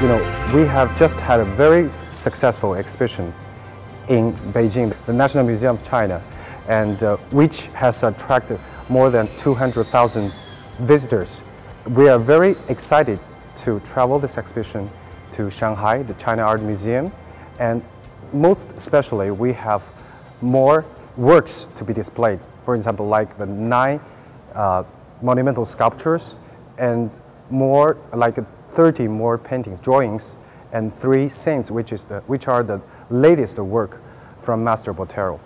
we have just had a very successful exhibition in Beijing, the National Museum of China, and uh, which has attracted more than 200,000 visitors. We are very excited to travel this exhibition to Shanghai, the China Art Museum, and most especially we have more works to be displayed. For example, like the nine uh, monumental sculptures and more like 30 more paintings, drawings, and three saints, which, is the, which are the latest work from Master Botero.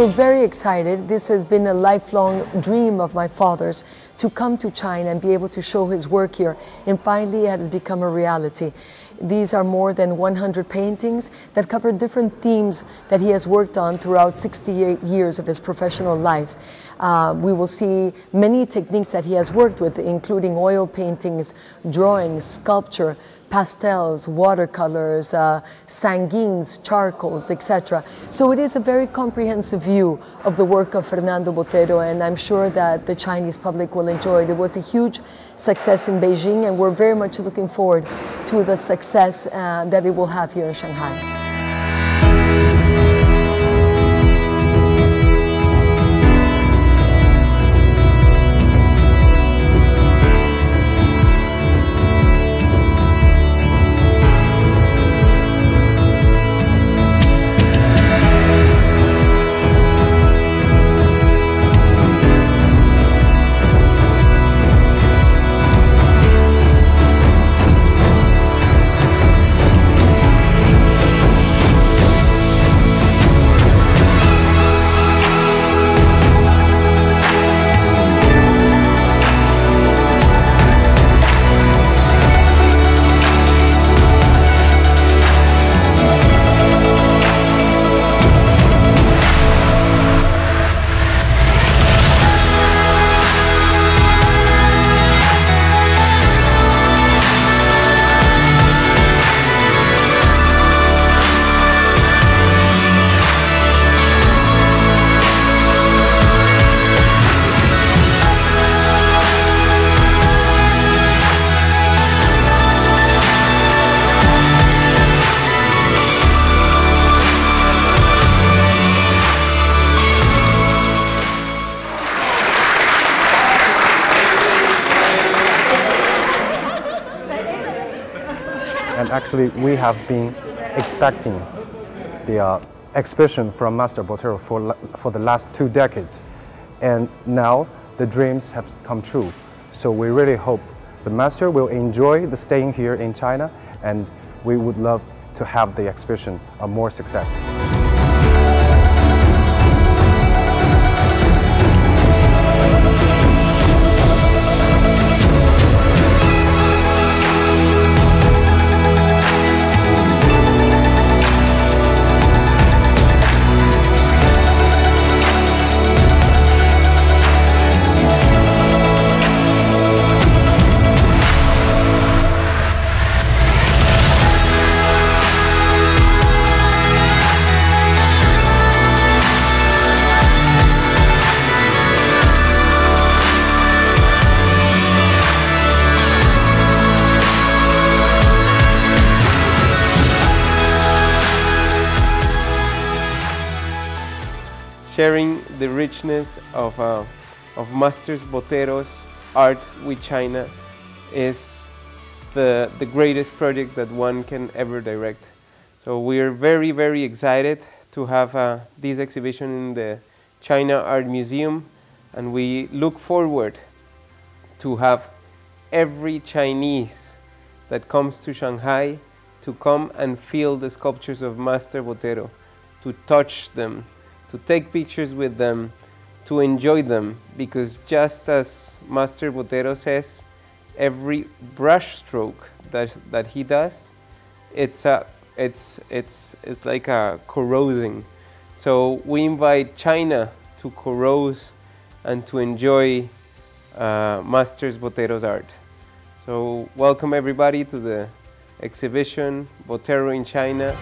We're very excited. This has been a lifelong dream of my father's to come to China and be able to show his work here. And finally, it has become a reality. These are more than 100 paintings that cover different themes that he has worked on throughout 68 years of his professional life. Uh, we will see many techniques that he has worked with, including oil paintings, drawings, sculpture, pastels, watercolors, uh, sanguines, charcoals, etc. So it is a very comprehensive view of the work of Fernando Botero, and I'm sure that the Chinese public will enjoy it. It was a huge success in Beijing, and we're very much looking forward to the success uh, that it will have here in Shanghai. And actually, we have been expecting the uh, exhibition from Master Botero for, for the last two decades. And now the dreams have come true. So we really hope the Master will enjoy the staying here in China and we would love to have the exhibition a more success. Sharing the richness of, uh, of Masters Botero's art with China is the, the greatest project that one can ever direct. So we're very, very excited to have uh, this exhibition in the China Art Museum and we look forward to have every Chinese that comes to Shanghai to come and feel the sculptures of Master Botero, to touch them, to take pictures with them, to enjoy them, because just as Master Botero says, every brush stroke that, that he does, it's, a, it's, it's, it's like a corroding. So we invite China to corrode and to enjoy uh, Masters Botero's art. So welcome everybody to the exhibition Botero in China.